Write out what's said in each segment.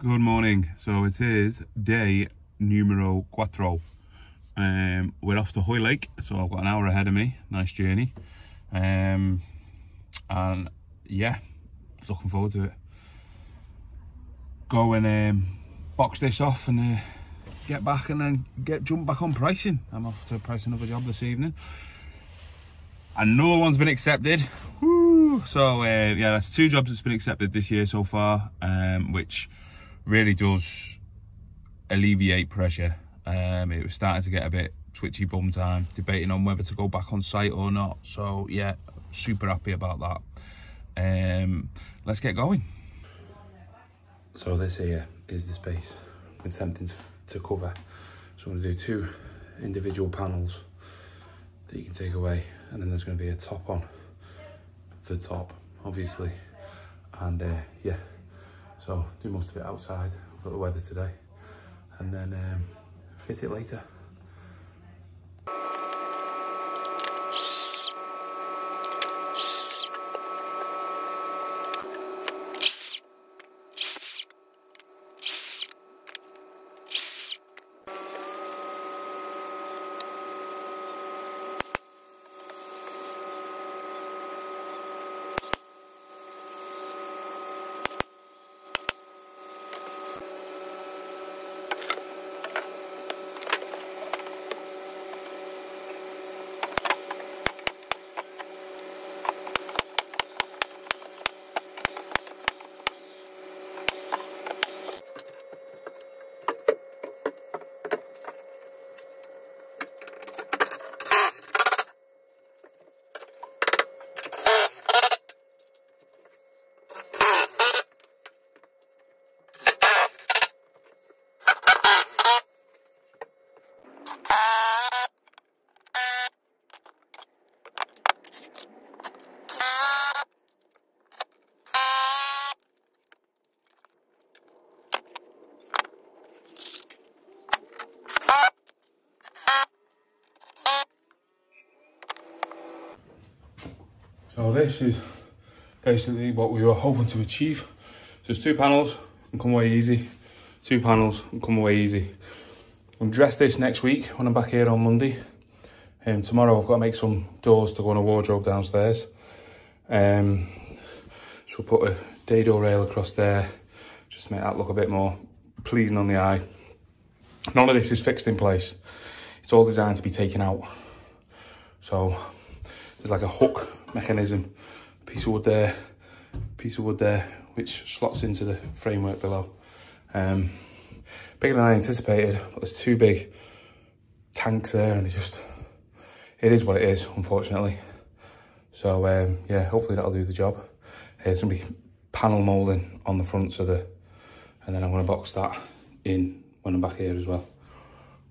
Good morning. So it is day numero cuatro. Um, we're off to Hoylake, so I've got an hour ahead of me. Nice journey. Um, and yeah, looking forward to it. Go and um, box this off and uh, get back and then get jump back on pricing. I'm off to price another job this evening. Another one's been accepted. Woo! So uh, yeah, that's two jobs that's been accepted this year so far, um, which really does alleviate pressure. Um, it was starting to get a bit twitchy bum time, debating on whether to go back on site or not. So yeah, super happy about that. Um, let's get going. So this here is the space with something to cover. So I'm to do two individual panels that you can take away and then there's going to be a top on the top obviously and uh, yeah so do most of it outside. I've got the weather today. And then um, fit it later So this is basically what we were hoping to achieve. Just two panels can come away easy. Two panels can come away easy. I'm dress this next week when I'm back here on Monday. And um, tomorrow I've got to make some doors to go in a wardrobe downstairs. Um, so we'll put a dado rail across there, just to make that look a bit more pleasing on the eye. None of this is fixed in place. It's all designed to be taken out. So there's like a hook mechanism, piece of wood there, piece of wood there, which slots into the framework below. Um, bigger than I anticipated, but there's two big tanks there and it's just, it is what it is, unfortunately. So um, yeah, hopefully that'll do the job. Uh, it's gonna be panel moulding on the front of the, and then I'm gonna box that in when I'm back here as well.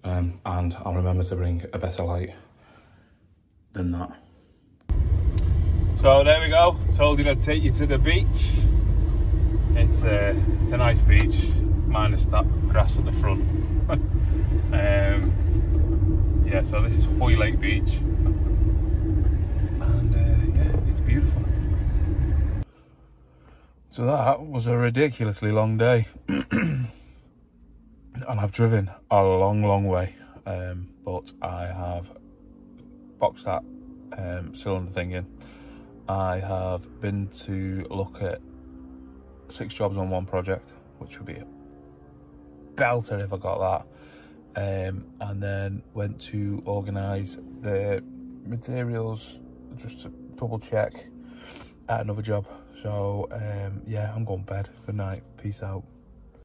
Um, and I'll remember to bring a better light than that. So there we go. Told you I'd take you to the beach. It's a, uh, it's a nice beach, minus that grass at the front. um, yeah, so this is Hoylake Beach. And uh, yeah, it's beautiful. So that was a ridiculously long day. and I've driven a long, long way. Um, but I have boxed that um, cylinder thing in I have been to look at six jobs on one project, which would be a belter if I got that. Um, and then went to organise the materials just to double check at another job. So um, yeah, I'm going to bed. Good night. Peace out.